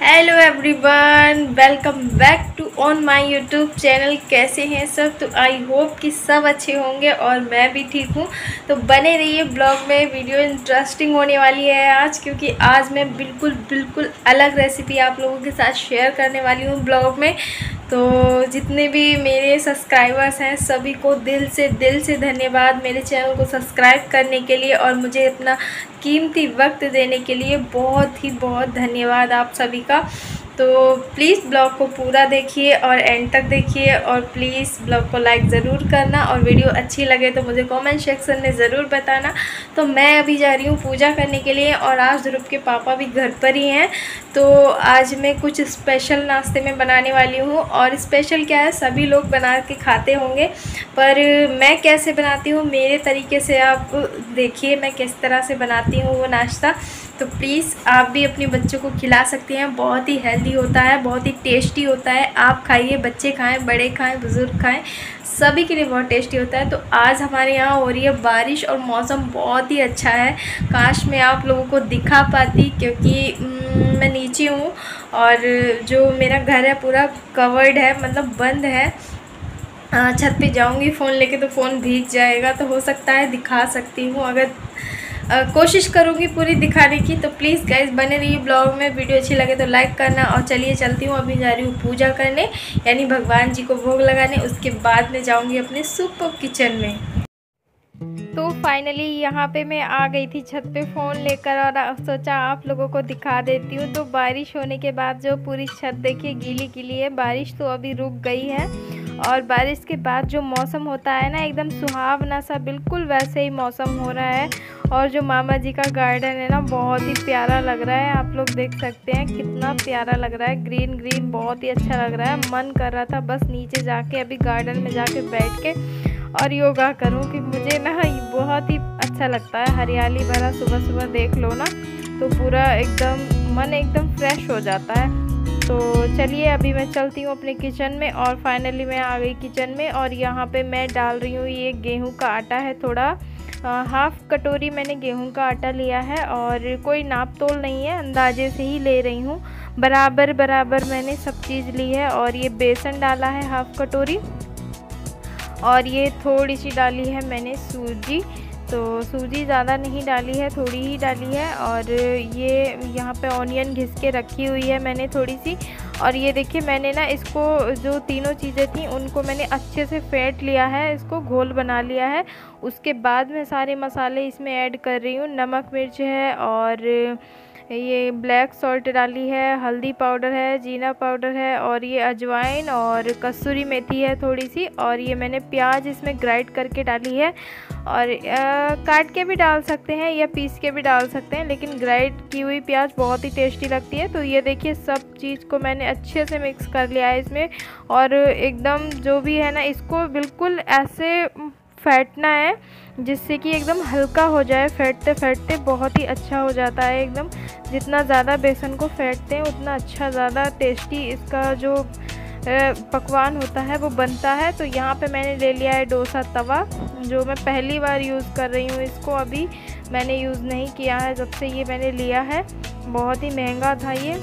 Hello everyone welcome back to on my YouTube channel कैसे हैं सब? तो आई होप कि सब अच्छे होंगे और मैं भी ठीक हूँ। तो बने रहिए ब्लॉग में, वीडियो इंटरेस्टिंग होने वाली है आज, क्योंकि आज मैं बिल्कुल बिल्कुल अलग रेसिपी आप लोगों के साथ शेयर करने वाली हूँ ब्लॉग में। तो जितने भी मेरे सब्सक्राइबर्स हैं, सभी को दिल से दिल से धन्यवाद मेरे चैनल को सब्सक्राइब करने के लिए और मुझे अपना कीमती वक्त देने के लिए बहुत ही बहुत धन्यवाद आप सभी का। तो प्लीज़ ब्लॉग को पूरा देखिए और एंड तक देखिए और प्लीज़ ब्लॉग को लाइक ज़रूर करना और वीडियो अच्छी लगे तो मुझे कमेंट सेक्शन में ज़रूर बताना। तो मैं अभी जा रही हूँ पूजा करने के लिए और आज ध्रुव के पापा भी घर पर ही हैं। तो आज मैं कुछ स्पेशल नाश्ते में बनाने वाली हूँ और स्पेशल क्या है, सभी लोग बना के खाते होंगे। पर मैं कैसे बनाती हूँ, मेरे तरीके से आप देखिए मैं किस तरह से बनाती हूँ वो नाश्ता। तो प्लीज़ आप भी अपने बच्चों को खिला सकते हैं। बहुत ही हेल्दी होता है, बहुत ही टेस्टी होता है। आप खाइए, बच्चे खाएँ, बड़े खाएँ, बुज़ुर्ग खाएँ, सभी के लिए बहुत टेस्टी होता है। तो आज हमारे यहाँ हो रही है बारिश और मौसम बहुत ही अच्छा है। काश मैं आप लोगों को दिखा पाती क्योंकि मैं नीचे हूँ और जो मेरा घर है पूरा कवर्ड है मतलब बंद है। छत पे जाऊँगी फ़ोन लेके तो फ़ोन भीग जाएगा तो हो सकता है दिखा सकती हूँ। अगर कोशिश करूँगी पूरी दिखाने की। तो प्लीज़ गाइज़ बने रहिए ब्लॉग में। वीडियो अच्छी लगे तो लाइक करना और चलिए चलती हूँ। अभी जा रही हूँ पूजा करने, यानी भगवान जी को भोग लगाने। उसके बाद में जाऊँगी अपने सुपर किचन में। तो फाइनली यहाँ पे मैं आ गई थी छत पे फ़ोन लेकर और सोचा आप लोगों को दिखा देती हूँ। तो बारिश होने के बाद जो पूरी छत देखिए गीली गीली है। बारिश तो अभी रुक गई है। और बारिश के बाद जो मौसम होता है ना, एकदम सुहावना सा, बिल्कुल वैसे ही मौसम हो रहा है। और जो मामा जी का गार्डन है ना, बहुत ही प्यारा लग रहा है। आप लोग देख सकते हैं कितना प्यारा लग रहा है। ग्रीन ग्रीन बहुत ही अच्छा लग रहा है। मन कर रहा था बस नीचे जाके, अभी गार्डन में जाके बैठ के और योगा करूँ कि मुझे ना बहुत ही अच्छा लगता है। हरियाली भरा सुबह सुबह देख लो ना तो पूरा एकदम, मन एकदम फ्रेश हो जाता है। तो चलिए अभी मैं चलती हूँ अपने किचन में और फाइनली मैं आ गई किचन में और यहाँ पे मैं डाल रही हूँ ये गेहूँ का आटा है थोड़ा। हाफ़ कटोरी मैंने गेहूँ का आटा लिया है और कोई नाप तोल नहीं है, अंदाजे से ही ले रही हूँ। बराबर बराबर मैंने सब चीज़ ली है और ये बेसन डाला है हाफ़ कटोरी। और ये थोड़ी सी डाली है मैंने सूजी। तो सूजी ज़्यादा नहीं डाली है, थोड़ी ही डाली है और ये यहाँ पे ऑनियन घिस के रखी हुई है मैंने थोड़ी सी। और ये देखिए मैंने ना इसको जो तीनों चीज़ें थी, उनको मैंने अच्छे से फेंट लिया है, इसको घोल बना लिया है। उसके बाद मैं सारे मसाले इसमें ऐड कर रही हूँ, नमक, मिर्च है और ये ब्लैक सॉल्ट डाली है हल्दी पाउडर है जीना पाउडर है और ये अजवाइन और कसूरी मेथी है थोड़ी सी और ये मैंने प्याज इसमें ग्राइंड करके डाली है और आ, काट के भी डाल सकते हैं या पीस के भी डाल सकते हैं लेकिन ग्राइंड की हुई प्याज बहुत ही टेस्टी लगती है। तो ये देखिए सब चीज़ को मैंने अच्छे से मिक्स कर लिया है इसमें और एकदम जो भी है ना इसको बिल्कुल ऐसे फेंटना है, जिससे कि एकदम हल्का हो जाए, फेंटते फेंटते बहुत ही अच्छा हो जाता है एकदम। जितना ज़्यादा बेसन को फेंटते हैं, उतना अच्छा ज़्यादा टेस्टी इसका जो पकवान होता है, वो बनता है। तो यहाँ पे मैंने ले लिया है डोसा तवा, जो मैं पहली बार यूज़ कर रही हूँ इसको। अभी मैंने यूज़ नहीं किया है, जब से ये मैंने लिया है। बहुत ही महँगा था ये।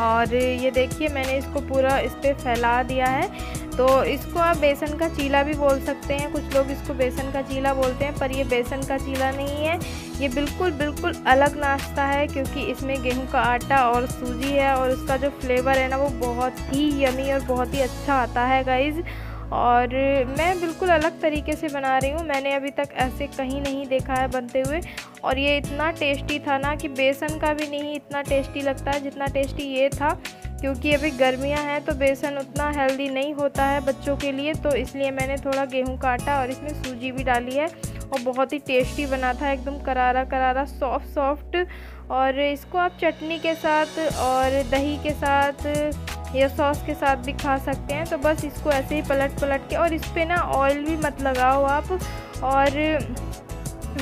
और ये देखिए, मैंने इसको पूरा इस पर फैला दिया है। तो इसको आप बेसन का चीला भी बोल सकते हैं। कुछ लोग इसको बेसन का चीला बोलते हैं, पर ये बेसन का चीला नहीं है। ये बिल्कुल बिल्कुल अलग नाश्ता है, क्योंकि इसमें गेहूँ का आटा और सूजी है और उसका जो फ्लेवर है ना, वो बहुत ही यमी और बहुत ही अच्छा आता है गाइज़ और मैं बिल्कुल अलग तरीके से बना रही हूँ। मैंने अभी तक ऐसे कहीं नहीं देखा है बनते हुए। और ये इतना टेस्टी था ना कि बेसन का भी नहीं, इतना टेस्टी लगता है जितना टेस्टी ये था। क्योंकि अभी गर्मियाँ हैं तो बेसन उतना हेल्दी नहीं होता है बच्चों के लिए तो इसलिए मैंने थोड़ा गेहूँ का आटा और इसमें सूजी भी डाली है और बहुत ही टेस्टी बना था, एकदम करारा करारा सॉफ्ट सॉफ्ट और इसको आप चटनी के साथ और दही के साथ या सॉस के साथ भी खा सकते हैं तो बस इसको ऐसे ही पलट पलट के और इस पर ना ऑयल भी मत लगाओ आप। और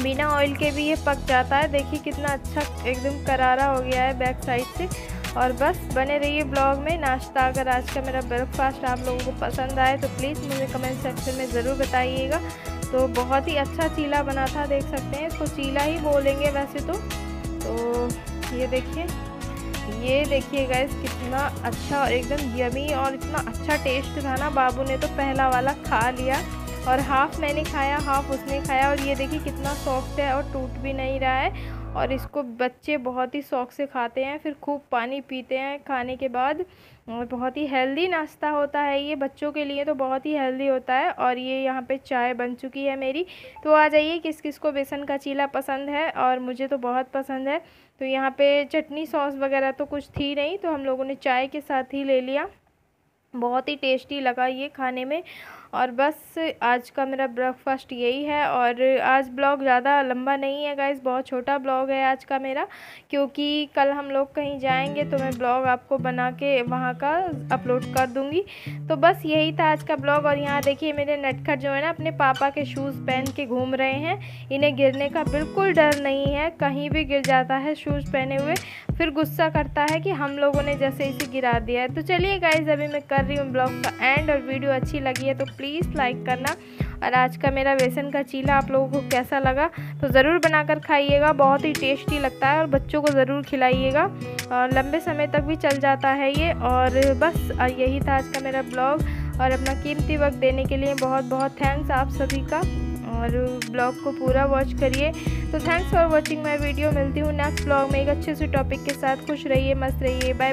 बिना ऑयल के भी ये पक जाता है, देखिए कितना अच्छा एकदम करारा हो गया है बैक साइड से। और बस बने रहिए ब्लॉग में। नाश्ता अगर आज का मेरा ब्रेकफास्ट आप लोगों को पसंद आए तो प्लीज़ मुझे कमेंट सेक्शन में ज़रूर बताइएगा। तो बहुत ही अच्छा चीला बना था, देख सकते हैं। इसको चीला ही बोलेंगे वैसे तो। तो ये देखिए ये देखिए गाइस कितना अच्छा और एकदम यमी और इतना अच्छा टेस्ट था ना। बाबू ने तो पहला वाला खा लिया। और हाफ़ मैंने खाया, हाफ़ उसने खाया और ये देखिए कितना सॉफ्ट है और टूट भी नहीं रहा है। और इसको बच्चे बहुत ही शौक से खाते हैं, फिर खूब पानी पीते हैं खाने के बाद। और बहुत ही हेल्दी नाश्ता होता है ये, बच्चों के लिए तो बहुत ही हेल्दी होता है। और ये यहाँ पे चाय बन चुकी है मेरी। तो आ जाइए किस किस को बेसन का चीला पसंद है और मुझे तो बहुत पसंद है। तो यहाँ पे चटनी सॉस वगैरह तो कुछ थी नहीं तो हम लोगों ने चाय के साथ ही ले लिया। बहुत ही टेस्टी लगा ये खाने में। और बस आज का मेरा ब्रेकफास्ट यही है और आज ब्लॉग ज़्यादा लंबा नहीं है गाइज़ बहुत छोटा ब्लॉग है आज का मेरा, क्योंकि कल हम लोग कहीं जाएँगे तो मैं ब्लॉग आपको बना के वहाँ का अपलोड कर दूँगी। तो बस यही था आज का ब्लॉग और यहाँ देखिए मेरे नटखट जो है ना, अपने पापा के शूज़ पहन के घूम रहे हैं। इन्हें गिरने का बिल्कुल डर नहीं है, कहीं भी गिर जाता है शूज़ पहने हुए। फिर गुस्सा करता है कि हम लोगों ने जैसे इसे गिरा दिया है। तो चलिए गाइज़ अभी मैं कर रही हूँ ब्लॉग का एंड और वीडियो अच्छी लगी है तो प्लीज़ लाइक करना। और आज का मेरा बेसन का चीला आप लोगों को कैसा लगा तो ज़रूर बनाकर खाइएगा, बहुत ही टेस्टी लगता है और बच्चों को ज़रूर खिलाइएगा। और लंबे समय तक भी चल जाता है ये, और बस यही था आज का मेरा ब्लॉग। और अपना कीमती वक्त देने के लिए बहुत बहुत थैंक्स आप सभी का। और ब्लॉग को पूरा वॉच करिए। तो thanks for watching my video. मिलती हूँ नेक्स्ट ब्लॉग में एक अच्छे से टॉपिक के साथ। खुश रहिए, मस्त रहिए। Bye bye